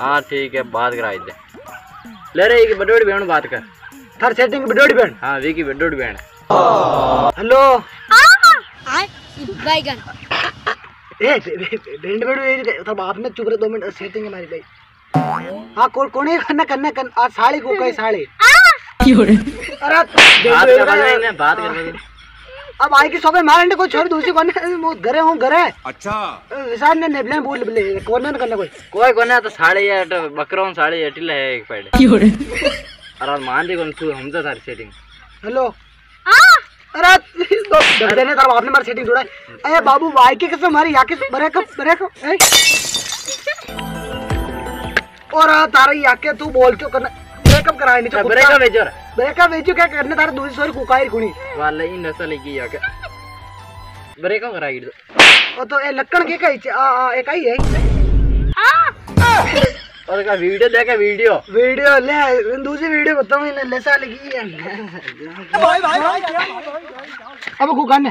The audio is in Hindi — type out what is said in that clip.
हाँ ठीक है बात कराई दे। ले रे की बडोड़ी बहन बात कर। थार सेटिंग बिडोड़ी बहन? हाँ वी की बडोड़ी बहन हेलो। बैगन ए बेड़ो ये थार बाप ने चुप रहे दो मिनट सेटिंग हमारी भाई। हाँ कौन कौन है? करना करना कर आज साड़ी को कई साड़ी अरे बात कर बेड़ो रहे बात कर अब आई की सोबे मारने को छोड़ दूसरी कोने वो घरे हूँ घरे अच्छा। विशाल ने नेबले बोल बोले कोने करने कोई? कोई कोने तो साड़ी है तो बकरों साड़ी अटिल है एक पेड़ अरे मान दे कौन तू हम तो सारी सेटिंग हेलो। अरे तो डर देने तारा आपने मार सेटिंग जोड़ा। ए बाबू भाई के कसम मारी? याके ब्रेक ब्रेक ए और आ, तारा याके तू बोल क्यों करना? कराए नहीं ब्रेक का भेजो रे ब्रेकअप वेचू क्या करने? तारा दूसरी सोरी कुकाई कुणी वाले इन नस्ल की या के ब्रेक का कराई दो। और तो ए लक्कड़ के कही आ आ एक आई है। और का वीडियो देखा वीडियो। वीडियो ले दूसरी वीडियो बताऊँ इन्हें लेसा लगी है भाई भाई भाई। अब कुकाने।